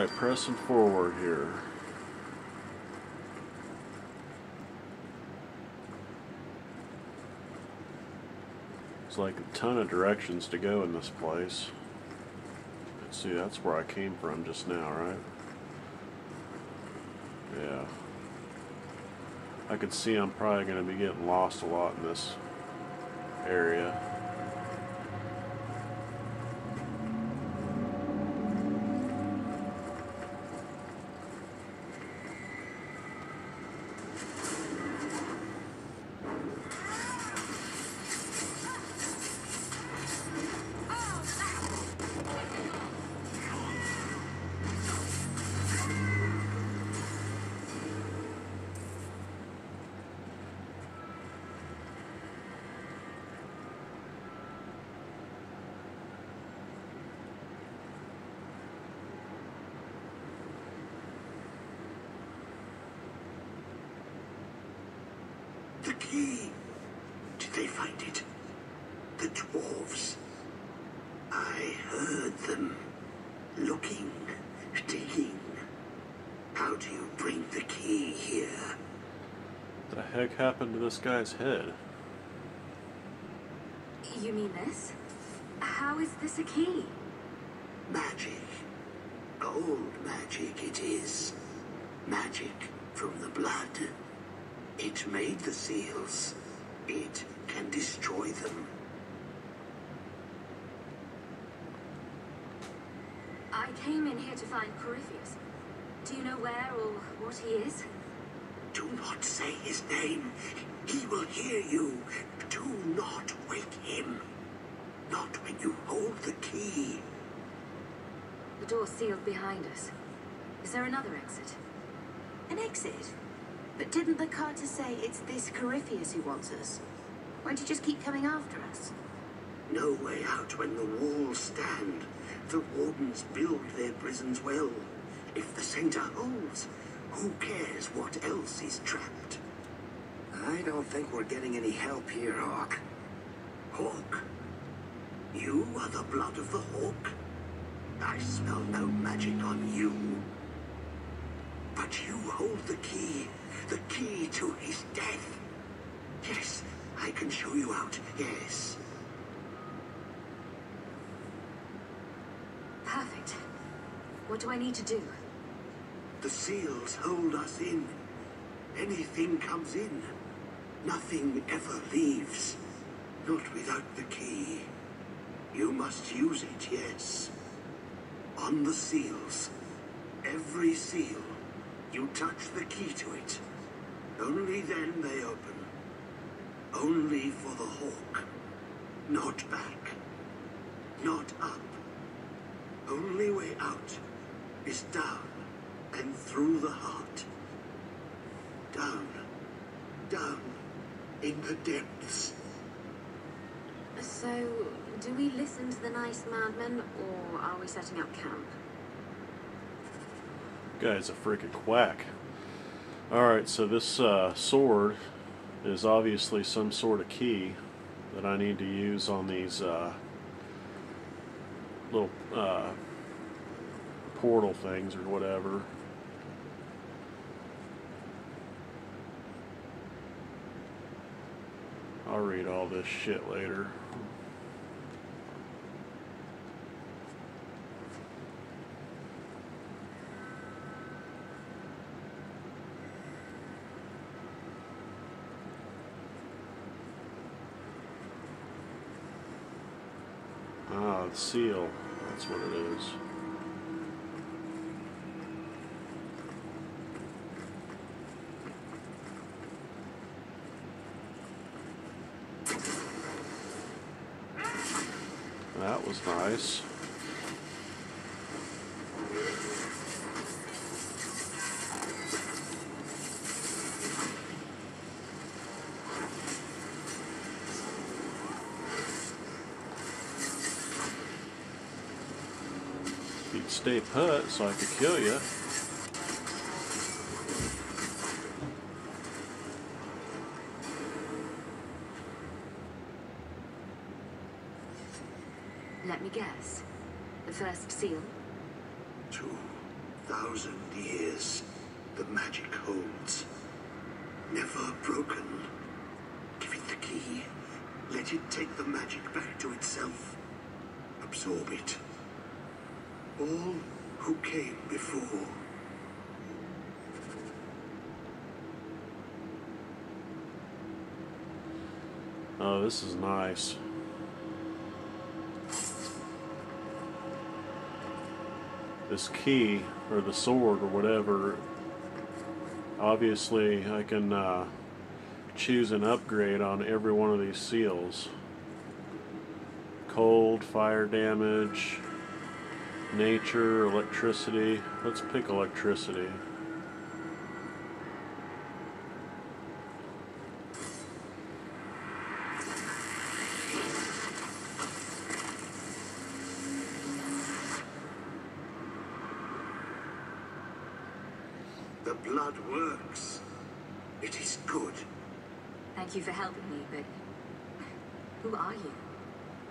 Alright, pressing forward here. It's like a ton of directions to go in this place. Let's see, that's where I came from just now, right? Yeah. I could see I'm probably going to be getting lost a lot in this area. Key. Did they find it? The dwarves. I heard them. Looking, digging. How do you bring the key here? The heck happened to this guy's head? You mean this? How is this a key? Magic. Old magic it is. Magic from the blood. It made the seals. It can destroy them. I came in here to find Corypheus. Do you know where or what he is? Do not say his name. He will hear you. Do not wake him. Not when you hold the key. The door's sealed behind us. Is there another exit? An exit? But didn't the Carta say it's this Corypheus who wants us? Do you just keep coming after us? No way out when the walls stand. The wardens build their prisons well. If the center holds, who cares what else is trapped? I don't think we're getting any help here, Hawke. Hawke? You are the blood of the hawk? I smell no magic on you. But you hold the key, the key to his death. Yes, I can show you out, yes. Perfect. What do I need to do? The seals hold us in. Anything comes in. Nothing ever leaves. Not without the key. You must use it, yes. On the seals. Every seal. You touch the key to it. Only then they open. Only for the hawk. Not back. Not up. Only way out is down and through the heart. Down. Down. In the depths. So, do we listen to the nice madman, or are we setting up camp? Guy's a freaking quack. Alright, so this uh, sword is obviously some sort of key that I need to use on these uh, little uh, portal things or whatever. I'll read all this shit later. Ah, the seal. That's what it is. That was nice. Stay put so I could kill you. Let me guess. The first seal? Two thousand years, the magic holds. Never broken. Give it the key. Let it take the magic back to itself. Absorb it. All who came before. Oh, this is nice. This key, or the sword, or whatever, obviously I can uh, choose an upgrade on every one of these seals. Cold, fire damage, nature, electricity. Let's pick electricity. The blood works. It is good. Thank you for helping me, but who are you?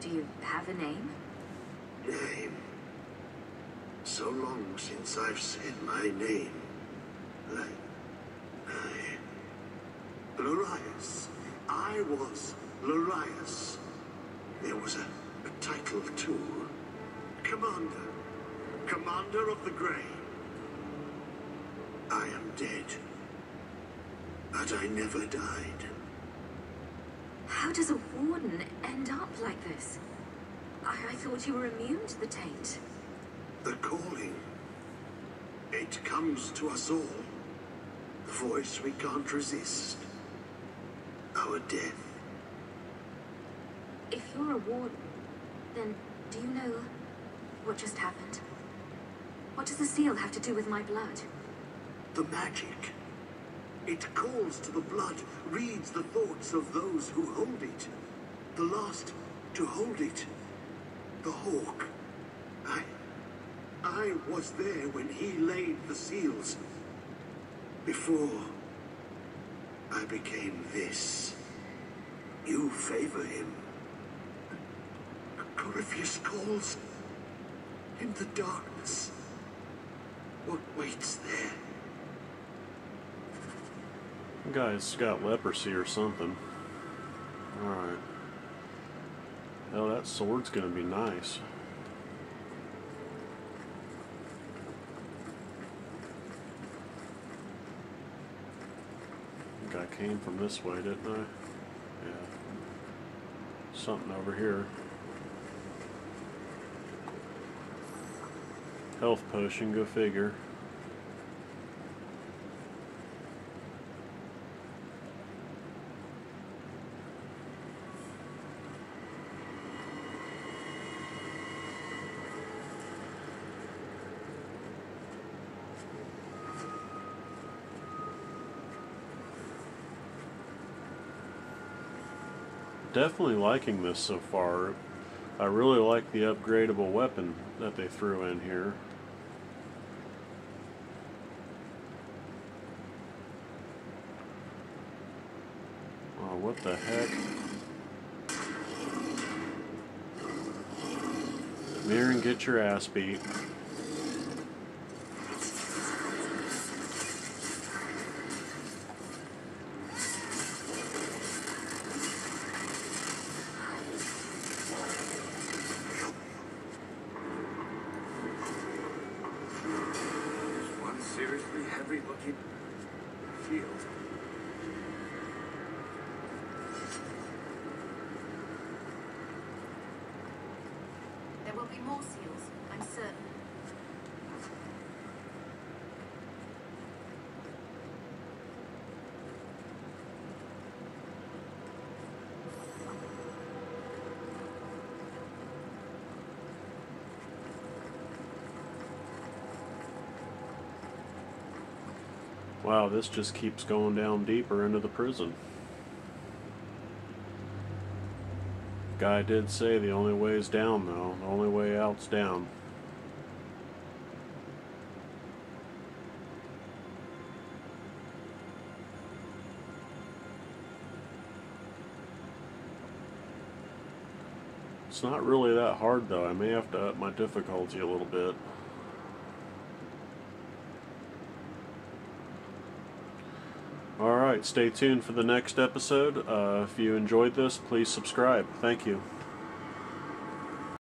Do you have a name? Name. So long since I've said my name. Like, I. Larius. I was Larius. There was a, a title too. Commander. Commander of the Grey. I am dead. But I never died. How does a warden end up like this? I, I thought you were immune to the taint. The calling. It comes to us all. The voice we can't resist. Our death. If you're a warden, then do you know what just happened? What does the seal have to do with my blood? The magic. It calls to the blood, reads the thoughts of those who hold it. The last to hold it. The hawk. I. Was there when he laid the seals. Before I became this. You favor him. Corypheus calls. In the darkness. What waits there? Guy's got leprosy or something. Alright. Oh, that sword's gonna be nice. I think I came from this way, didn't I? Yeah. Something over here. Health potion, go figure. Definitely liking this so far. I really like the upgradable weapon that they threw in here. Oh, what the heck? Here and get your ass beat. Heavy-looking field. There will be more seals, I'm certain. Wow, this just keeps going down deeper into the prison. Guy did say the only way is down, though. The only way out's down. It's not really that hard, though. I may have to up my difficulty a little bit. Right, stay tuned for the next episode. Uh, if you enjoyed this, please subscribe. Thank you.